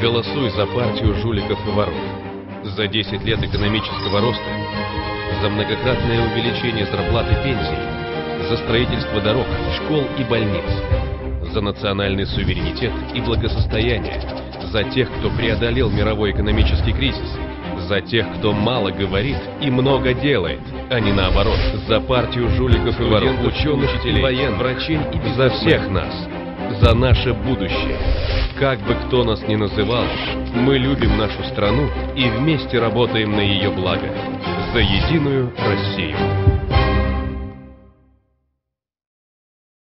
Голосуй за партию жуликов и воров. За 10 лет экономического роста, за многократное увеличение зарплат и пенсий, за строительство дорог, школ и больниц, за национальный суверенитет и благосостояние, за тех, кто преодолел мировой экономический кризис, за тех, кто мало говорит и много делает, а не наоборот, за партию жуликов и воров, ученых, учителей, военных, врачей и за всех нас, за наше будущее. Как бы кто нас ни называл, мы любим нашу страну и вместе работаем на ее благо. За единую Россию.